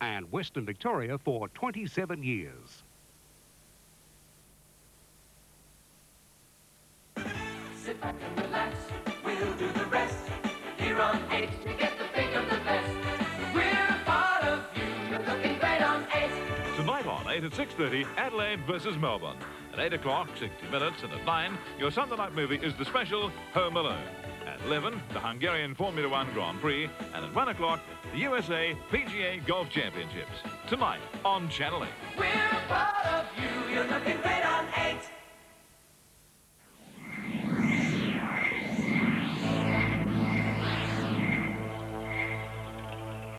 and Western Victoria for 27 years. Sit back and relax, we'll do the rest. Here on 8 to get the big of the best. We're part of you, you're looking great on 8. Tonight on 8 at 6.30, Adelaide versus Melbourne. At 8 o'clock, 60 minutes, and at 9, your Sunday night movie is the special Home Alone. At 11, the Hungarian Formula One Grand Prix. And at 1 o'clock, the USA PGA Golf Championships. Tonight on Channel 8.